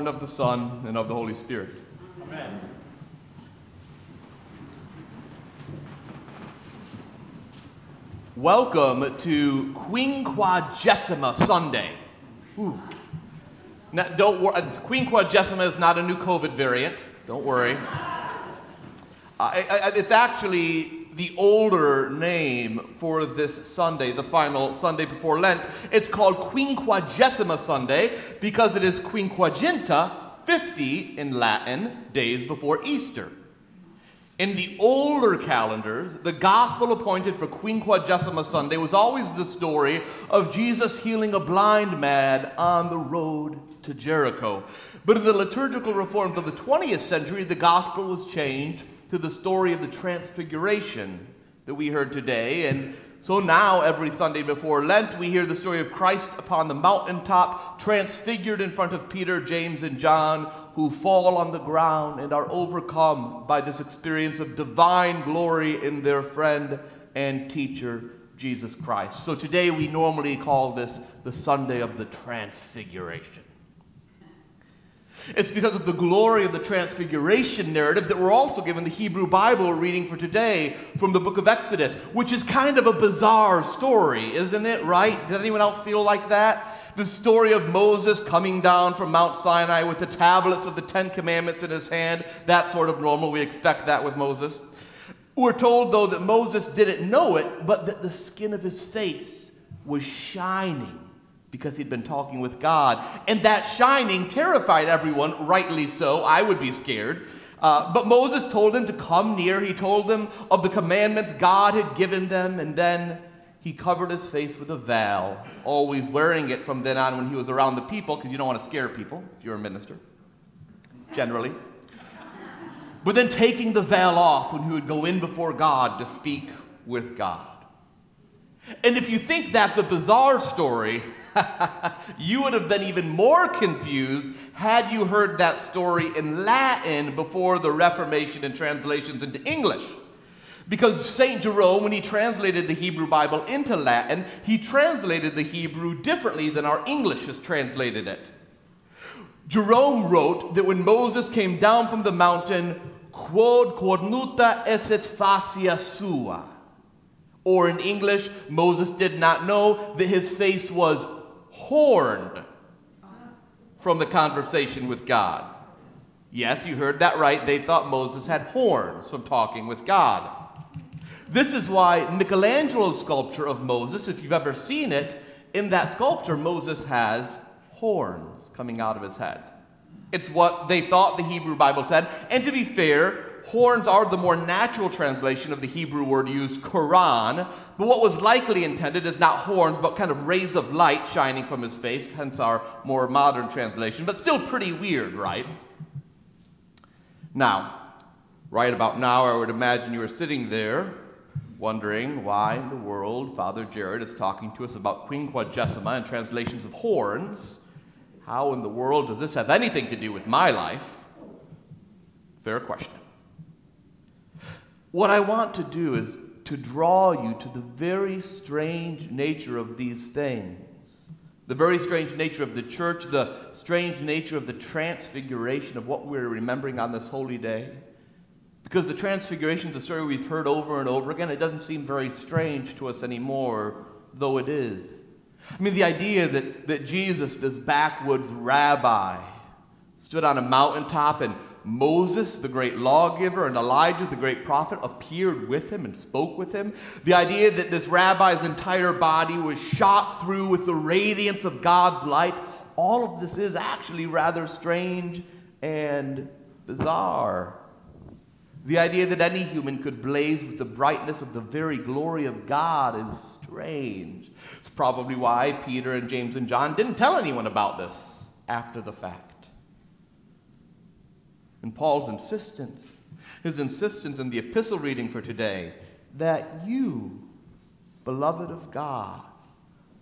and of the Son, and of the Holy Spirit. Amen. Welcome to Quinquagesima Sunday. Ooh. Now, don't worry, Quinquagesima is not a new COVID variant. Don't worry. Uh, it's actually the older name for this Sunday, the final Sunday before Lent. It's called Quinquagesima Sunday because it is Quinquaginta, 50 in Latin, days before Easter. In the older calendars, the gospel appointed for Quinquagesima Sunday was always the story of Jesus healing a blind man on the road to Jericho. But in the liturgical reforms of the 20th century, the gospel was changed to the story of the Transfiguration that we heard today. And so now, every Sunday before Lent, we hear the story of Christ upon the mountaintop, transfigured in front of Peter, James, and John, who fall on the ground and are overcome by this experience of divine glory in their friend and teacher, Jesus Christ. So today we normally call this the Sunday of the Transfiguration. It's because of the glory of the Transfiguration narrative that we're also given the Hebrew Bible reading for today from the book of Exodus, which is kind of a bizarre story, isn't it, right? Did anyone else feel like that? The story of Moses coming down from Mount Sinai with the tablets of the Ten Commandments in his hand, that sort of normal. We expect that with Moses. We're told, though, that Moses didn't know it, but that the skin of his face was shining because he'd been talking with God. And that shining terrified everyone, rightly so. I would be scared. Uh, but Moses told them to come near. He told them of the commandments God had given them, and then he covered his face with a veil, always wearing it from then on when he was around the people, because you don't want to scare people if you're a minister, generally. But then taking the veil off when he would go in before God to speak with God. And if you think that's a bizarre story, you would have been even more confused had you heard that story in Latin before the Reformation and translations into English. Because St. Jerome, when he translated the Hebrew Bible into Latin, he translated the Hebrew differently than our English has translated it. Jerome wrote that when Moses came down from the mountain, quod cornuta esset facia sua. Or in English, Moses did not know that his face was horned from the conversation with God. Yes, you heard that right. They thought Moses had horns from talking with God. This is why Michelangelo's sculpture of Moses, if you've ever seen it, in that sculpture, Moses has horns coming out of his head. It's what they thought the Hebrew Bible said. And to be fair, horns are the more natural translation of the Hebrew word used, qaran. But what was likely intended is not horns, but kind of rays of light shining from his face, hence our more modern translation. But still pretty weird, right? Now, right about now, I would imagine you are sitting there wondering why in the world Father Jared is talking to us about Quinquagesima and translations of horns. How in the world does this have anything to do with my life? Fair question. What I want to do is to draw you to the very strange nature of these things. The very strange nature of the church, the strange nature of the transfiguration of what we're remembering on this holy day. Because the transfiguration is a story we've heard over and over again. It doesn't seem very strange to us anymore, though it is. I mean, the idea that, that Jesus, this backwoods rabbi, stood on a mountaintop and Moses, the great lawgiver, and Elijah, the great prophet, appeared with him and spoke with him. The idea that this rabbi's entire body was shot through with the radiance of God's light, all of this is actually rather strange and bizarre. The idea that any human could blaze with the brightness of the very glory of God is strange. It's probably why Peter and James and John didn't tell anyone about this after the fact. And Paul's insistence, his insistence in the epistle reading for today, that you, beloved of God,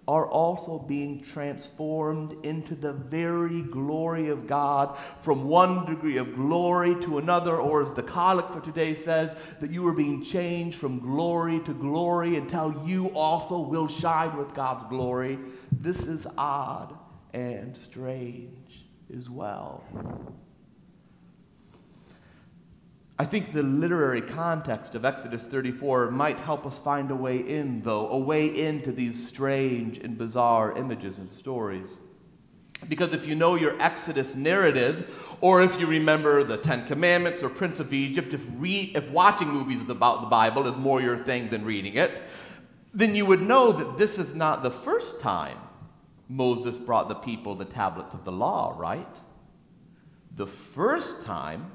are also being transformed into the very glory of God from one degree of glory to another, or as the collect for today says, that you are being changed from glory to glory until you also will shine with God's glory. This is odd and strange. as well. I think the literary context of Exodus 34 might help us find a way in, though, a way into these strange and bizarre images and stories. Because if you know your Exodus narrative, or if you remember the Ten Commandments or Prince of Egypt, if, re- if watching movies about the Bible is more your thing than reading it, then you would know that this is not the first time Moses brought the people the tablets of the law, right? The first time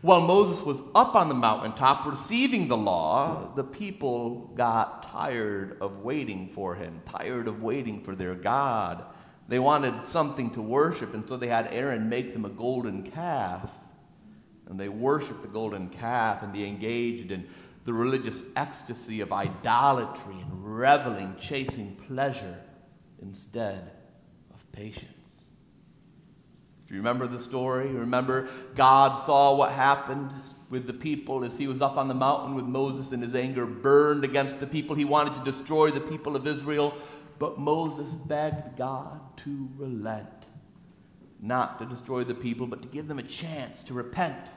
while Moses was up on the mountaintop receiving the law, the people got tired of waiting for him, tired of waiting for their God. They wanted something to worship, and so they had Aaron make them a golden calf. And they worshiped the golden calf, and they engaged in the religious ecstasy of idolatry and reveling, chasing pleasure instead of patience. You remember the story? Remember, God saw what happened with the people as he was up on the mountain with Moses, and his anger burned against the people. He wanted to destroy the people of Israel, but Moses begged God to relent. Not to destroy the people, but to give them a chance to repent.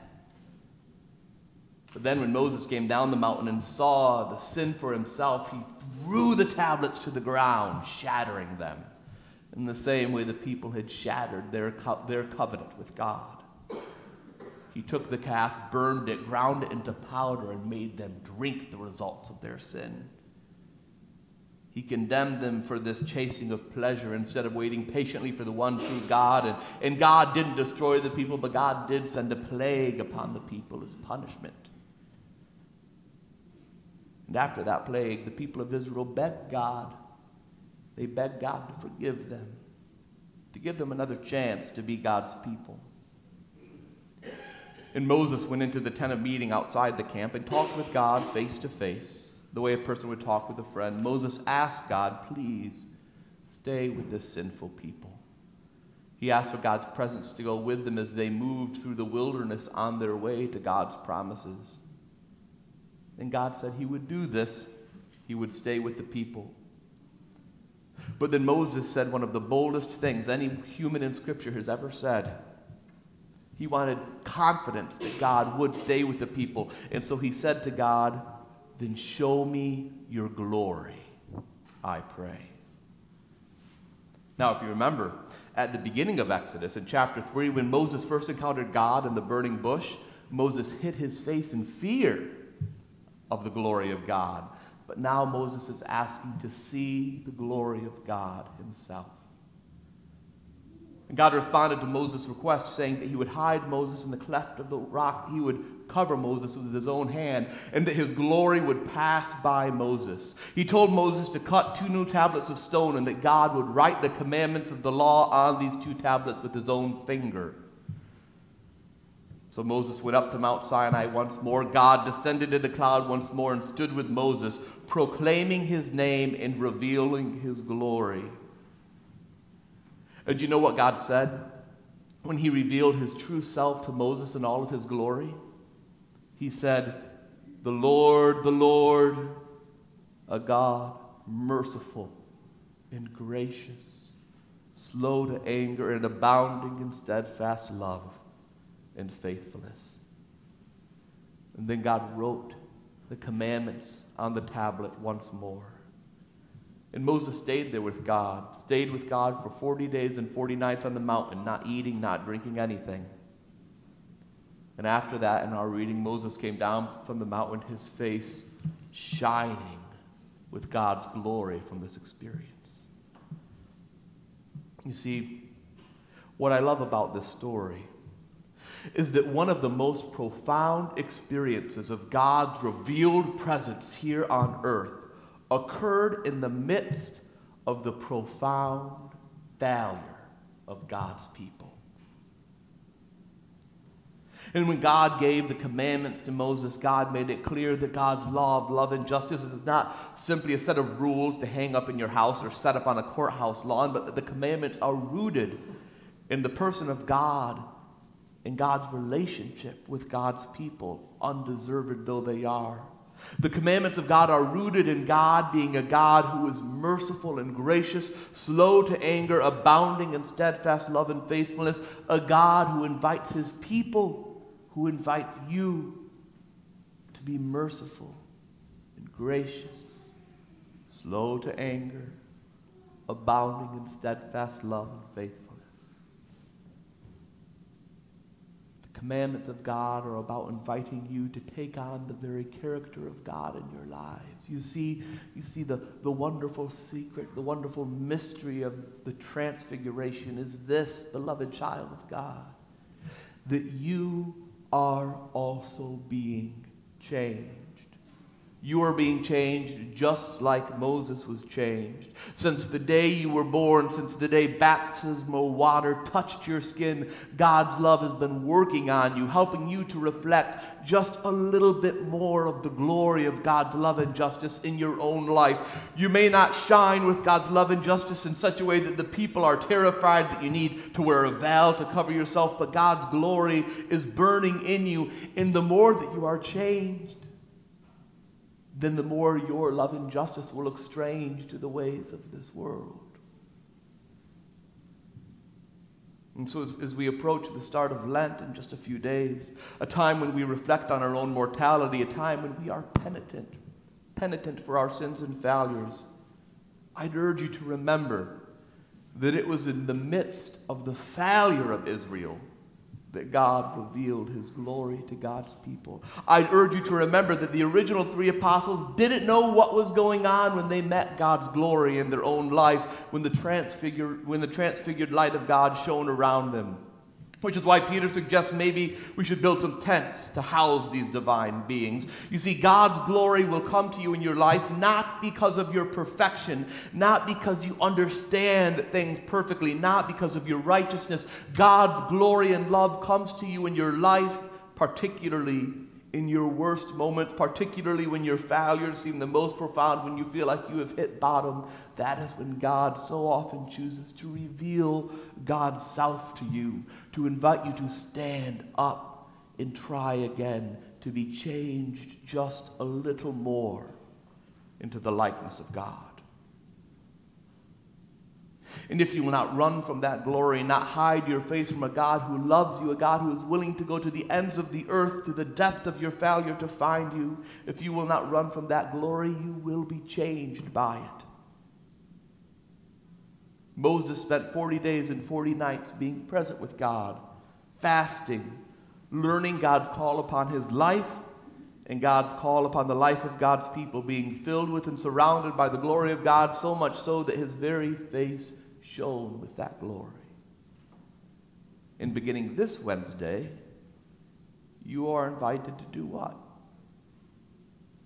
But then, when Moses came down the mountain and saw the sin for himself, he threw the tablets to the ground, shattering them in the same way the people had shattered their, co- their covenant with God. He took the calf, burned it, ground it into powder, and made them drink the results of their sin. He condemned them for this chasing of pleasure instead of waiting patiently for the one true God. And, and God didn't destroy the people, but God did send a plague upon the people as punishment. And after that plague, the people of Israel begged God they begged God to forgive them, to give them another chance to be God's people. And Moses went into the tent of meeting outside the camp and talked with God face to face, the way a person would talk with a friend. Moses asked God, please stay with this sinful people. He asked for God's presence to go with them as they moved through the wilderness on their way to God's promises. And God said he would do this, he would stay with the people. But then Moses said one of the boldest things any human in Scripture has ever said. He wanted confidence that God would stay with the people. And so he said to God, Then show me your glory, I pray. Now, if you remember, at the beginning of Exodus, in chapter 3, when Moses first encountered God in the burning bush, Moses hid his face in fear of the glory of God. But now Moses is asking to see the glory of God himself. And God responded to Moses' request, saying that he would hide Moses in the cleft of the rock. He would cover Moses with his own hand, and that his glory would pass by Moses. He told Moses to cut two new tablets of stone, and that God would write the commandments of the law on these two tablets with his own finger. So Moses went up to Mount Sinai once more. God descended in a cloud once more and stood with Moses, proclaiming his name and revealing his glory. And do you know what God said when he revealed his true self to Moses in all of his glory? He said, The Lord, the Lord, a God merciful and gracious, slow to anger and abounding in steadfast love and faithfulness. And then God wrote the commandments on the tablet once more. And Moses stayed there with God, stayed with God for 40 days and 40 nights on the mountain, not eating, not drinking anything. And after that, in our reading, Moses came down from the mountain, his face shining with God's glory from this experience. You see, what I love about this story is that one of the most profound experiences of God's revealed presence here on earth occurred in the midst of the profound failure of God's people. And when God gave the commandments to Moses, God made it clear that God's law of love and justice is not simply a set of rules to hang up in your house or set up on a courthouse lawn, but that the commandments are rooted in the person of God and God's relationship with God's people, undeserved though they are. The commandments of God are rooted in God being a God who is merciful and gracious, slow to anger, abounding in steadfast love and faithfulness, a God who invites his people, who invites you to be merciful and gracious, slow to anger, abounding in steadfast love and faithfulness. Commandments of God are about inviting you to take on the very character of God in your lives. You see, you see the, the wonderful secret, the wonderful mystery of the transfiguration is this, beloved child of God, that you are also being changed. You are being changed just like Moses was changed. Since the day you were born, since the day baptismal water touched your skin, God's love has been working on you, helping you to reflect just a little bit more of the glory of God's love and justice in your own life. You may not shine with God's love and justice in such a way that the people are terrified that you need to wear a veil to cover yourself, but God's glory is burning in you, and the more that you are changed, then the more your love and justice will look strange to the ways of this world. And so, as, as, we approach the start of Lent in just a few days, a time when we reflect on our own mortality, a time when we are penitent, penitent for our sins and failures, I'd urge you to remember that it was in the midst of the failure of Israel that God revealed his glory to God's people. I'd urge you to remember that the original three apostles didn't know what was going on when they met God's glory in their own life, when the transfigured, when the transfigured light of God shone around them. Which is why Peter suggests maybe we should build some tents to house these divine beings. You see, God's glory will come to you in your life not because of your perfection, not because you understand things perfectly, not because of your righteousness. God's glory and love comes to you in your life, particularly in your worst moments, particularly when your failures seem the most profound, when you feel like you have hit bottom, that is when God so often chooses to reveal God's self to you, to invite you to stand up and try again, to be changed just a little more into the likeness of God. And if you will not run from that glory, and not hide your face from a God who loves you, a God who is willing to go to the ends of the earth, to the depth of your failure to find you, if you will not run from that glory, you will be changed by it. Moses spent 40 days and 40 nights being present with God, fasting, learning God's call upon his life and God's call upon the life of God's people, being filled with and surrounded by the glory of God, so much so that his very face shone with that glory. And beginning this Wednesday, you are invited to do what?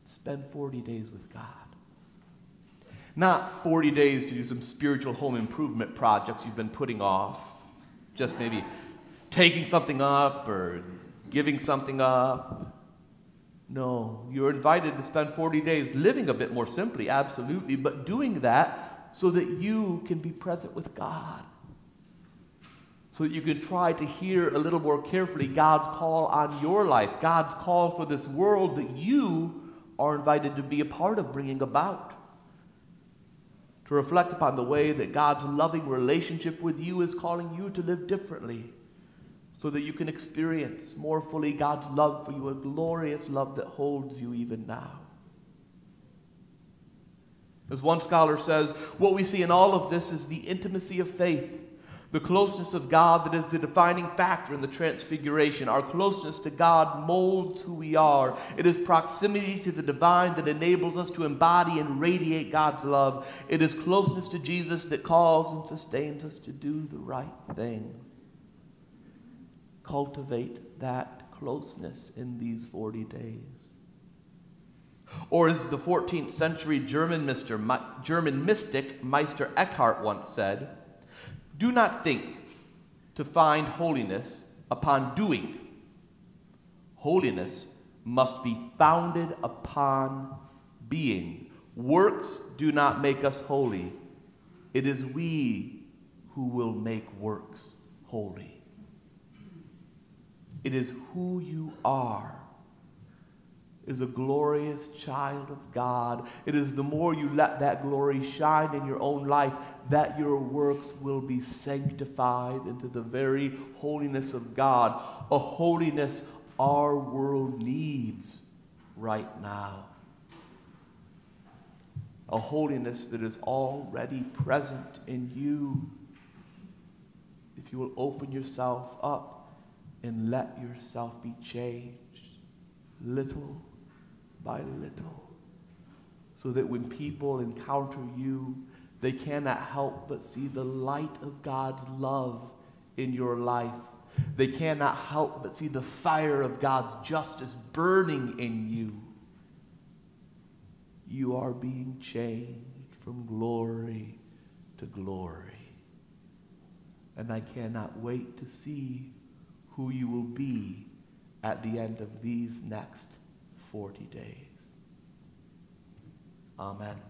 Spend 40 days with God. Not 40 days to do some spiritual home improvement projects you've been putting off, just maybe taking something up or giving something up. No, you're invited to spend 40 days living a bit more simply, absolutely, but doing that so that you can be present with God. So that you can try to hear a little more carefully God's call on your life, God's call for this world that you are invited to be a part of bringing about. To reflect upon the way that God's loving relationship with you is calling you to live differently so that you can experience more fully God's love for you, a glorious love that holds you even now. As one scholar says, what we see in all of this is the intimacy of faith, the closeness of God that is the defining factor in the transfiguration. Our closeness to God molds who we are. It is proximity to the divine that enables us to embody and radiate God's love. It is closeness to Jesus that calls and sustains us to do the right thing. Cultivate that closeness in these 40 days. Or as the 14th century German, Mister, German mystic Meister Eckhart once said, do not think to find holiness upon doing. Holiness must be founded upon being. Works do not make us holy. It is we who will make works holy. It is who you are is a glorious child of God. It is the more you let that glory shine in your own life that your works will be sanctified into the very holiness of God, a holiness our world needs right now. A holiness that is already present in you. If you will open yourself up and let yourself be changed little by little, so that when people encounter you, they cannot help but see the light of God's love in your life. They cannot help but see the fire of God's justice burning in you. You are being changed from glory to glory. And I cannot wait to see who you will be at the end of these next 40 days. Amen.